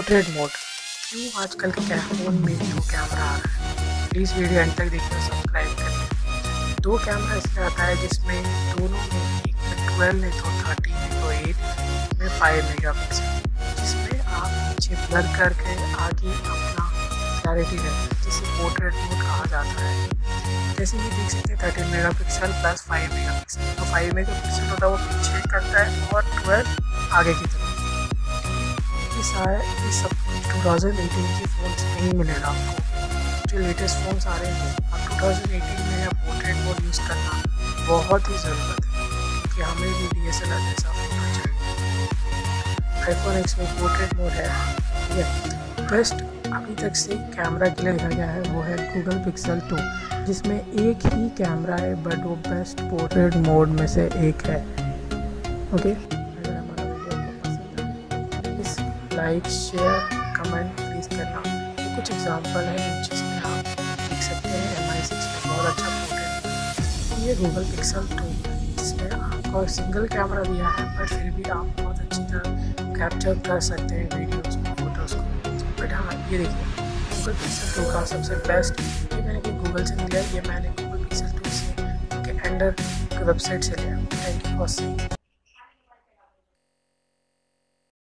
Portrait mode क्यों आजकल के फ़ोन में न्यू कैमरा आ रहा है? प्लीज़ वीडियो एंड तक देखिए सब्सक्राइब करें। दो कैमरा इसलिए आता है जिसमें दोनों में एक में ट्वेल्व है तो थर्टीन है तो एट में फाइव मेगा पिक्सल जिसमें आप नीचे ब्लर करके आगे अपना क्लैरिटी रहता है जिसे पोर्ट्रेट मोड कहा जाता है। जैसे कि देख सकते हैं thirteen megapixel plus five megapixel तो फाइव मेगा पिक्सल होता है, वो पीछे करता है और ट्वेल्व आगे की तरफ़। ये सारे ये सब टू थाउज़ेंड एटीन की फ़ोन नहीं मिलेगा आपको। जो लेटेस्ट फ़ोन्स आ रहे हैं, अब टू थाउज़ेंड एटीन में या पोर्ट्रेट मोड यूज़ करना बहुत ही ज़रूरत है कि हमें भी डी एस एल आर जैसा फ़ोटो चाहिए। आईफोन एक्स में पोर्ट्रेट मोड है है? बेस्ट अभी तक से कैमरा के लिए लिखा गया है, वो है गूगल पिक्सल टू जिसमें एक ही कैमरा है बट वो बेस्ट पोर्ट्रेट मोड में से एक है ओके अगर लाइक शेयर कमेंट प्लीज़ करना। ये कुछ एग्जांपल है जिसमें आप देख सकते हैं एम आई सिक्स में बहुत अच्छा पोर्ट्रेट ये गूगल पिक्सल टू जिसमें आपको सिंगल कैमरा दिया है, पर फिर भी आप बहुत अच्छी तरह कैप्चर कर सकते हैं वीडियोज़ को फ़ोटोज़ को। बट हाँ ये देखिए गूगल पिक्सल टू का सबसे बेस्ट ये मैंने कि गूगल से लिया, ये मैंने गूगल पिक्सल टू से एंडर वेबसाइट से लिया। Thank you for seeing